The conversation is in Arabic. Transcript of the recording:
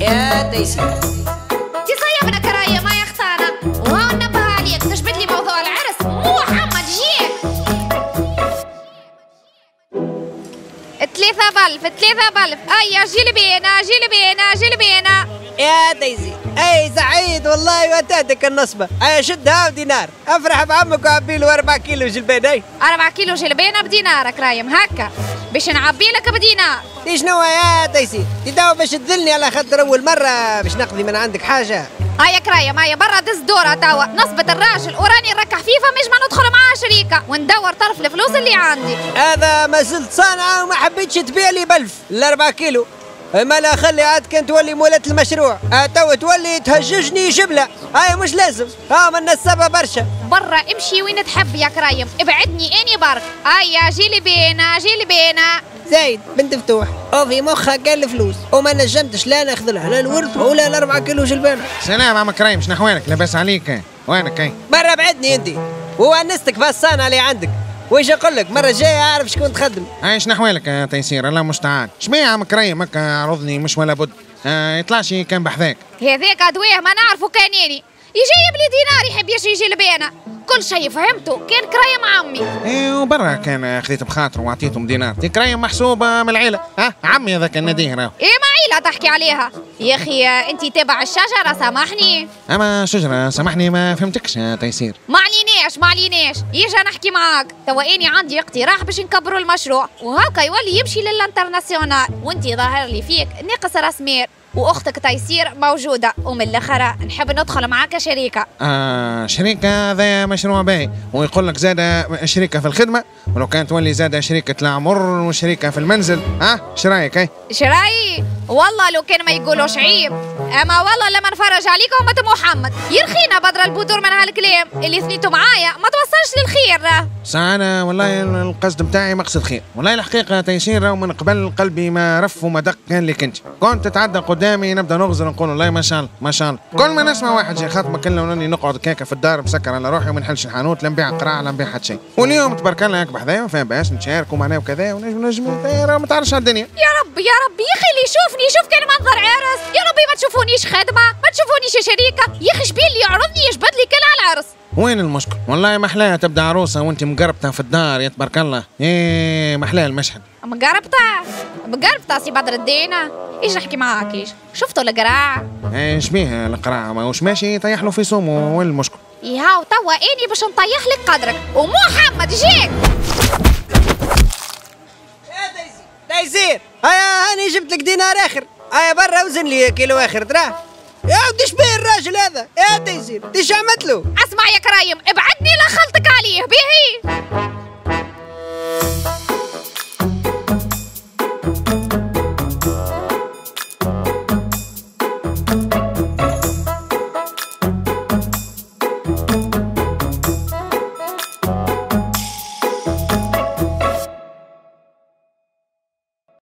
يا ما نبه عليك تجبد لي موضوع العرس. محمد جيك ثلاثة بلف ثلاثة بلف. أيا جيل بينا جيل بينا جيل بينا. يا دايزي أي سعيد والله وأتأتك النصبة. أي شدها ودينار أفرح بعمك وعبي له 4 كيلو جلبان أي. أربعة كيلو جلبينة بدينارك رايم. هكا. باش نعبي لك بدينار دي شنو يا دايسي دي داو باش تذلني على خاطر أول مرة باش نقضي من عندك حاجة. هيا كراية مايا برا دز دورة توا. نصبة الراجل. وراني نركح فيفا مش ما ندخل معاه شريكة. وندور طرف الفلوس اللي عندي. هذا ما زلت صانعة وما حبيتش تبيع لي بلف. الأربعة كيلو. ما لا خلي عاد كان تولي مولات المشروع. آه تو تولي تهججني جبلة. هاي مش لازم. ها من السبب برشا. برا امشي وين تحب يا كرايم. ابعدني إني برك هيا جيلي بينا جيلي بينا. زايد بنت فتوح وفي مخها كان الفلوس. وما نجمتش. لا ناخذ لها لا الورث ولا الأربعة كيلو جلبان سلام عم كريم. شنو أحوالك؟ لاباس عليك. وينك؟ اي مرة بعدني انت وأنستك في الصانع اللي عندك. ويش أقول لك مرة جاية أعرف شكون تخدم. اي شنو احوالك يا تيسير؟ الله المستعان شبيه عم كريم هكا عرضني مش ولا بد. آه يطلعش كان بحذاك. هذاك أدوية ما نعرفه كانيني. يجيب لي دينار يحب يشري جلبانه كل شيء فهمته. كان كرايم عمي إيه وبرا كان خذيت بخاطره وعطيتهم دينار. دي كريم محسوبة من العيلة. ها عمي هذاك النديه راهو إيه ما عيلة تحكي عليها. يا أخي انت تبع الشجرة سامحني. أما شجرة سامحني ما فهمتكش تيسير. ما عليناش ما عليناش. يجا نحكي معاك. توا إني عندي اقتراح باش نكبروا المشروع. وهكا يولي يمشي لل international. وانت ظاهر لي فيك ناقص رأس مال وأختك تيسير موجودة. ومن الآخر نحب ندخل معاك شريكة. آه شريكة هذا مشروع باهي ويقول لك زاد شريكة في الخدمة ولو كانت تولي زاد شريكة العمر وشريكة في المنزل. ها إيش رايك اي شراي والله لو كان ما يقولوش عيب اما والله لما نفرج عليك أمة محمد يرخينا بدر البدور من هالكلام اللي ثنيتوا معايا ما توصلش للخير أنا والله القصد بتاعي مقصد خير والله الحقيقة تيسير راهو من قبل قلبي ما رف وما دق كان لك انت كنت تتعدى قدامي نبدا نغزر نقول والله ما شاء الله ما شاء الله كل ما نسمع واحد جاي خاطبه كلنا ونني نقعد كيكه في الدار مسكر على روحي وما نحلش الحانوت لا نبيع قراع لا نبيع حتى شيء واليوم تبارك الله بحذايا فاهم باش نتشاركوا معناه وكذا ونجم نجم ما تعرفش الدنيا يا رب يا رب يا أخي اللي يشوفني يشوف كان منظر عرس. يا ربي ما تشوفونيش خدمة ما تشوفونيش شريكة. يا أخي شبيل اللي يعرضني يجبد لي كل على العرس. وين المشكل؟ والله ما احلاها تبدأ عروسة وأنت مقربتها في الدار يا تبارك الله، إيه ما احلاه المشهد. مقربطة؟ مقربطة سي بدر الدين إيش نحكي معاك إيش؟ شفتوا القراع إيش بيه القراع ما وش ماشي يطيح له في سومه وين المشكل؟ ياو توا إني باش نطيح لك قدرك. ومحمد جيك! دايزير هيا هاني جبت لك دينار آخر. هيا برا وزن لي كيلو آخر تراه يا ودي شبيه الراجل هذا. يا دايزير ديش عملت له اسمع يا كرايم ابعدني لا خلطك عليه. بيهي